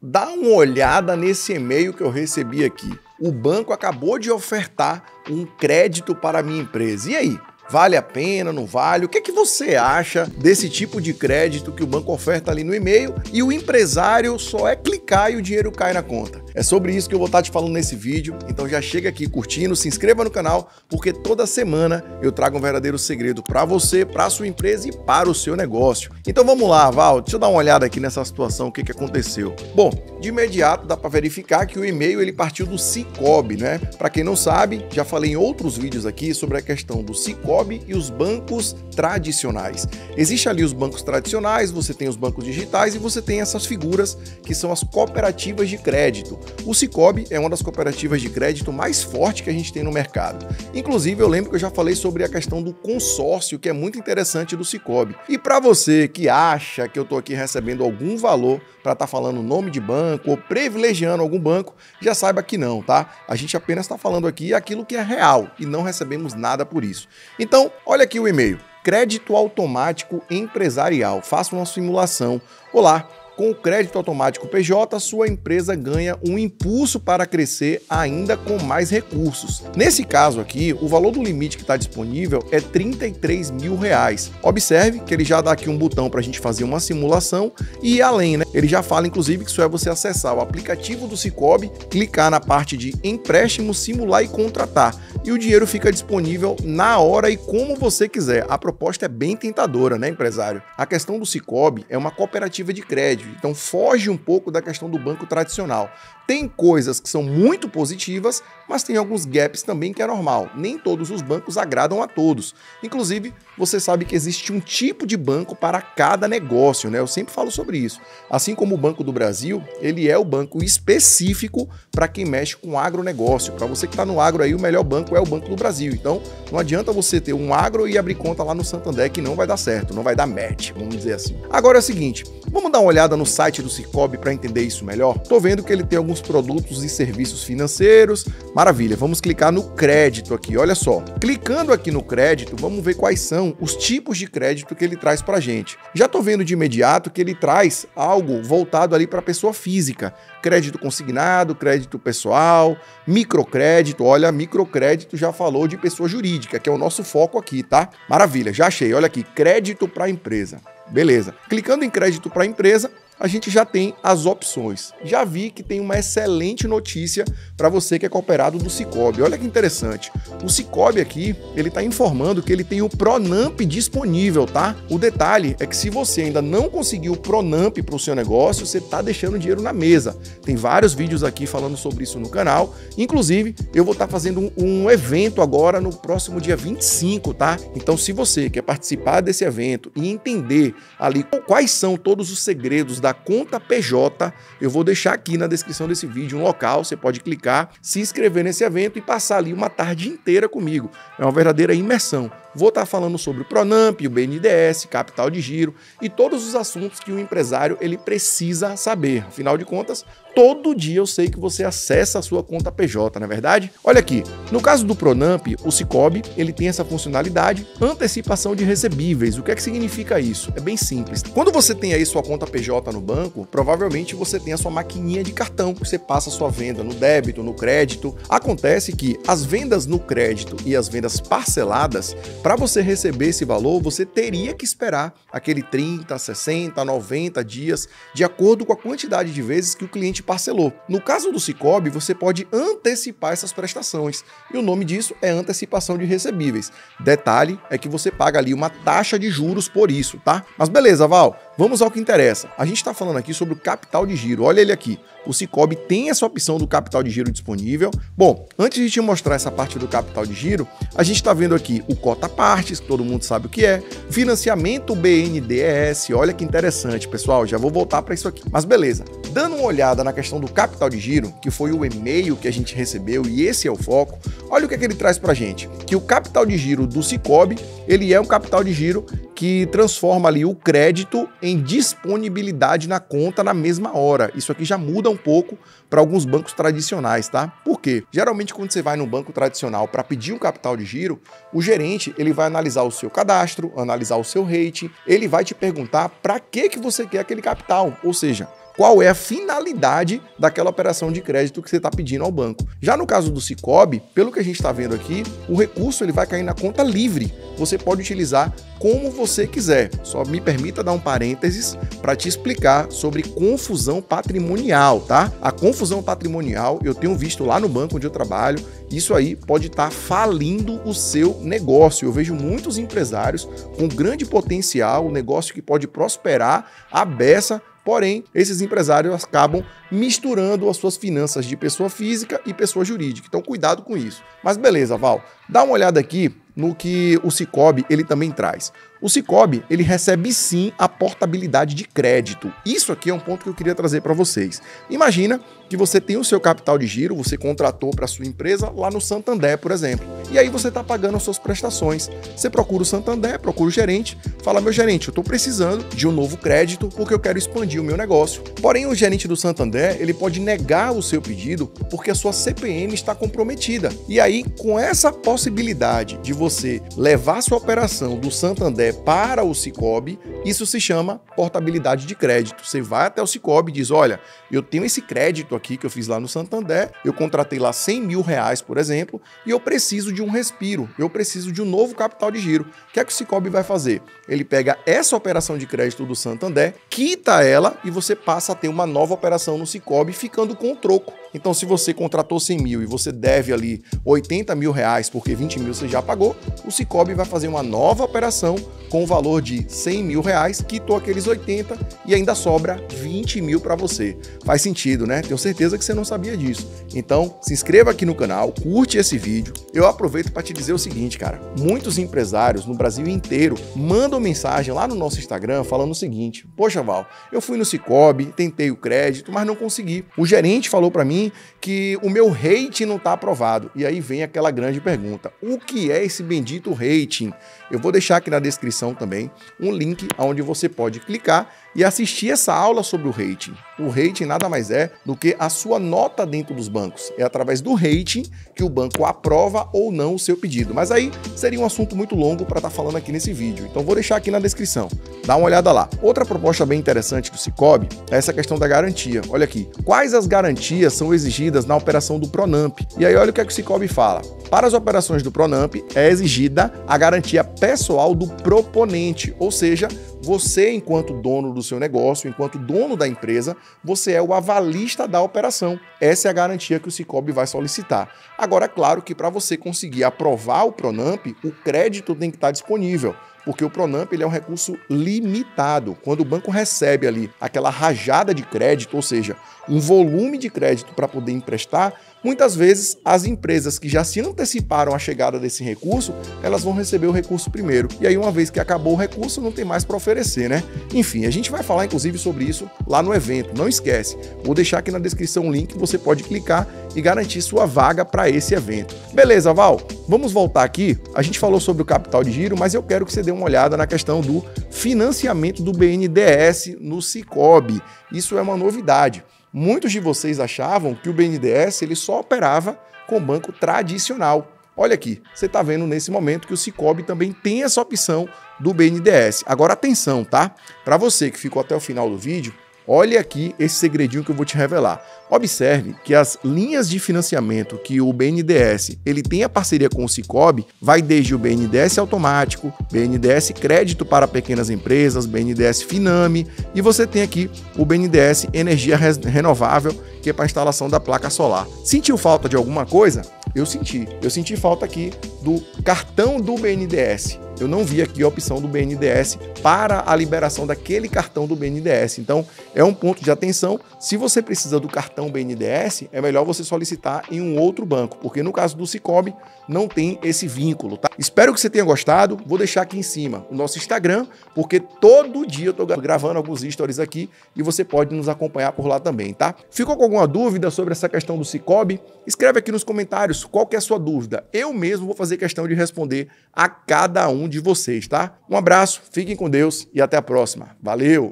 Dá uma olhada nesse e-mail que eu recebi aqui. O banco acabou de ofertar um crédito para a minha empresa. E aí? Vale a pena, não vale? O que é que você acha desse tipo de crédito que o banco oferta ali no e-mail e o empresário só é clicar e o dinheiro cai na conta? É sobre isso que eu vou estar te falando nesse vídeo, então já chega aqui curtindo, se inscreva no canal, porque toda semana eu trago um verdadeiro segredo para você, para sua empresa e para o seu negócio. Então vamos lá, Val, deixa eu dar uma olhada aqui nessa situação, o que, que aconteceu. Bom, de imediato dá para verificar que o e-mail ele partiu do Cicobi, né? Para quem não sabe, já falei em outros vídeos aqui sobre a questão do Cicobi e os bancos tradicionais. Existe ali os bancos tradicionais, você tem os bancos digitais e você tem essas figuras que são as cooperativas de crédito. O Cicobi é uma das cooperativas de crédito mais forte que a gente tem no mercado. Inclusive, eu lembro que eu já falei sobre a questão do consórcio, que é muito interessante do Cicobi. E para você que acha que eu estou aqui recebendo algum valor para estar tá falando nome de banco ou privilegiando algum banco, já saiba que não, tá? A gente apenas está falando aqui aquilo que é real e não recebemos nada por isso. Então, olha aqui o e-mail. Crédito automático empresarial. Faça uma simulação. Olá, com o crédito automático PJ, sua empresa ganha um impulso para crescer ainda com mais recursos. Nesse caso aqui, o valor do limite que está disponível é 33 mil reais. Observe que ele já dá aqui um botão para a gente fazer uma simulação e além, né? Ele já fala inclusive que isso é você acessar o aplicativo do Cicobi, clicar na parte de empréstimo, simular e contratar e o dinheiro fica disponível na hora e como você quiser. A proposta é bem tentadora, né, empresário? A questão do Cicobi é uma cooperativa de crédito então foge um pouco da questão do banco tradicional. Tem coisas que são muito positivas, mas tem alguns gaps também que é normal. Nem todos os bancos agradam a todos. Inclusive, você sabe que existe um tipo de banco para cada negócio, né? Eu sempre falo sobre isso. Assim como o Banco do Brasil, ele é o banco específico para quem mexe com agronegócio. Para você que está no agro aí, o melhor banco é o Banco do Brasil. Então, não adianta você ter um agro e abrir conta lá no Santander que não vai dar certo, não vai dar match, vamos dizer assim. Agora é o seguinte, vamos dar uma olhada no site do Cicobi para entender isso melhor? Tô vendo que ele tem alguns produtos e serviços financeiros. Maravilha, vamos clicar no crédito aqui. Olha só, clicando aqui no crédito, vamos ver quais são os tipos de crédito que ele traz para gente. Já estou vendo de imediato que ele traz algo voltado ali para pessoa física. Crédito consignado, crédito pessoal, microcrédito. Olha, microcrédito já falou de pessoa jurídica, que é o nosso foco aqui, tá? Maravilha, já achei. Olha aqui, crédito para empresa. Beleza. Clicando em crédito para empresa, a gente já tem as opções. Já vi que tem uma excelente notícia para você que é cooperado do Cicobi. Olha que interessante. O Cicobi aqui, ele está informando que ele tem o Pronamp disponível, tá? O detalhe é que se você ainda não conseguiu o Pronamp para o seu negócio, você está deixando dinheiro na mesa. Tem vários vídeos aqui falando sobre isso no canal. Inclusive, eu vou estar tá fazendo um, um evento agora no próximo dia 25, tá? Então, se você quer participar desse evento e entender ali quais são todos os segredos da da conta PJ. Eu vou deixar aqui na descrição desse vídeo um local, você pode clicar, se inscrever nesse evento e passar ali uma tarde inteira comigo. É uma verdadeira imersão. Vou estar falando sobre o Pronamp, o BNDES, capital de giro e todos os assuntos que o empresário ele precisa saber. Afinal de contas, todo dia eu sei que você acessa a sua conta PJ, não é verdade? Olha aqui, no caso do Pronamp, o Cicobi, ele tem essa funcionalidade antecipação de recebíveis. O que é que significa isso? É bem simples. Quando você tem aí sua conta PJ no banco, provavelmente você tem a sua maquininha de cartão, que você passa sua venda no débito, no crédito. Acontece que as vendas no crédito e as vendas parceladas para você receber esse valor, você teria que esperar aquele 30, 60, 90 dias, de acordo com a quantidade de vezes que o cliente parcelou. No caso do Cicobi, você pode antecipar essas prestações, e o nome disso é antecipação de recebíveis. Detalhe é que você paga ali uma taxa de juros por isso, tá? Mas beleza, Val, vamos ao que interessa. A gente está falando aqui sobre o capital de giro. Olha ele aqui o Cicobi tem essa opção do capital de giro disponível. Bom, antes de te mostrar essa parte do capital de giro, a gente está vendo aqui o cota partes, que todo mundo sabe o que é, financiamento BNDES, olha que interessante, pessoal, já vou voltar para isso aqui. Mas beleza, dando uma olhada na questão do capital de giro, que foi o e-mail que a gente recebeu e esse é o foco, olha o que, é que ele traz para gente, que o capital de giro do Cicobi, ele é um capital de giro que transforma ali o crédito em disponibilidade na conta na mesma hora. Isso aqui já muda um pouco para alguns bancos tradicionais, tá? Por quê? Geralmente quando você vai no banco tradicional para pedir um capital de giro, o gerente ele vai analisar o seu cadastro, analisar o seu rate, ele vai te perguntar para que que você quer aquele capital, ou seja, qual é a finalidade daquela operação de crédito que você está pedindo ao banco. Já no caso do Cicobi, pelo que a gente está vendo aqui, o recurso ele vai cair na conta livre. Você pode utilizar como você quiser. Só me permita dar um parênteses para te explicar sobre confusão patrimonial, tá? A confusão patrimonial eu tenho visto lá no banco onde eu trabalho, isso aí pode estar tá falindo o seu negócio. Eu vejo muitos empresários com grande potencial, um negócio que pode prosperar a beça Porém, esses empresários acabam misturando as suas finanças de pessoa física e pessoa jurídica. Então, cuidado com isso. Mas beleza, Val, dá uma olhada aqui no que o Cicobi ele também traz. O Cicobi, ele recebe sim a portabilidade de crédito. Isso aqui é um ponto que eu queria trazer para vocês. Imagina que você tem o seu capital de giro, você contratou para sua empresa lá no Santander, por exemplo. E aí você está pagando as suas prestações. Você procura o Santander, procura o gerente, fala: "Meu gerente, eu estou precisando de um novo crédito porque eu quero expandir o meu negócio". Porém, o gerente do Santander, ele pode negar o seu pedido porque a sua CPM está comprometida. E aí, com essa possibilidade de você levar sua operação do Santander para o Cicobi, isso se chama portabilidade de crédito. Você vai até o Cicobi e diz: Olha, eu tenho esse crédito aqui que eu fiz lá no Santander, eu contratei lá 100 mil reais, por exemplo, e eu preciso de um respiro, eu preciso de um novo capital de giro. O que é que o Cicobi vai fazer? Ele pega essa operação de crédito do Santander, quita ela e você passa a ter uma nova operação no Cicobi, ficando com o troco. Então, se você contratou 100 mil e você deve ali 80 mil reais porque 20 mil você já pagou, o Cicobi vai fazer uma nova operação com o valor de 100 mil reais, quitou aqueles 80 e ainda sobra 20 mil para você. Faz sentido, né? Tenho certeza que você não sabia disso. Então, se inscreva aqui no canal, curte esse vídeo. Eu aproveito para te dizer o seguinte, cara. Muitos empresários no Brasil inteiro mandam mensagem lá no nosso Instagram falando o seguinte: Poxa, Val, eu fui no Cicobi, tentei o crédito, mas não consegui. O gerente falou para mim que o meu rating não está aprovado. E aí vem aquela grande pergunta: o que é esse bendito rating? Eu vou deixar aqui na descrição também um link onde você pode clicar e assistir essa aula sobre o rating. O rating nada mais é do que a sua nota dentro dos bancos. É através do rating que o banco aprova ou não o seu pedido. Mas aí seria um assunto muito longo para estar tá falando aqui nesse vídeo. Então vou deixar aqui na descrição. Dá uma olhada lá. Outra proposta bem interessante do Cicobi é essa questão da garantia. Olha aqui. Quais as garantias são exigidas na operação do Pronamp? E aí olha o que, é que o Cicobi fala. Para as operações do Pronamp é exigida a garantia pessoal do proponente, ou seja, você, enquanto dono do seu negócio, enquanto dono da empresa, você é o avalista da operação. Essa é a garantia que o Cicobi vai solicitar. Agora, é claro que para você conseguir aprovar o Pronamp, o crédito tem que estar disponível porque o Pronamp ele é um recurso limitado. Quando o banco recebe ali aquela rajada de crédito, ou seja, um volume de crédito para poder emprestar, Muitas vezes, as empresas que já se anteciparam à chegada desse recurso, elas vão receber o recurso primeiro. E aí, uma vez que acabou o recurso, não tem mais para oferecer, né? Enfim, a gente vai falar inclusive sobre isso lá no evento. Não esquece, vou deixar aqui na descrição um link, você pode clicar e garantir sua vaga para esse evento. Beleza, Val? Vamos voltar aqui. A gente falou sobre o capital de giro, mas eu quero que você dê uma olhada na questão do financiamento do BNDES no Cicobi. Isso é uma novidade. Muitos de vocês achavam que o BNDES ele só operava com banco tradicional. Olha aqui, você está vendo nesse momento que o Cicobi também tem essa opção do BNDES. Agora atenção, tá? Para você que ficou até o final do vídeo, olhe aqui esse segredinho que eu vou te revelar. Observe que as linhas de financiamento que o BNDES ele tem a parceria com o Cicobi vai desde o BNDES automático, BNDES crédito para pequenas empresas, BNDES Finame e você tem aqui o BNDES energia renovável que é para instalação da placa solar. Sentiu falta de alguma coisa? Eu senti. Eu senti falta aqui do cartão do BNDES eu não vi aqui a opção do BNDES para a liberação daquele cartão do BNDES. Então, é um ponto de atenção. Se você precisa do cartão BNDES, é melhor você solicitar em um outro banco, porque no caso do Cicobi não tem esse vínculo, tá? Espero que você tenha gostado. Vou deixar aqui em cima o nosso Instagram, porque todo dia eu tô gravando alguns stories aqui e você pode nos acompanhar por lá também, tá? Ficou com alguma dúvida sobre essa questão do Cicobi? Escreve aqui nos comentários qual é a sua dúvida. Eu mesmo vou fazer questão de responder a cada um de vocês, tá? Um abraço, fiquem com Deus e até a próxima. Valeu!